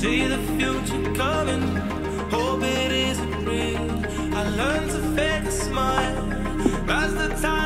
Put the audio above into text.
See the future coming, hope it isn't real. I learned to fake a smile. That's the time.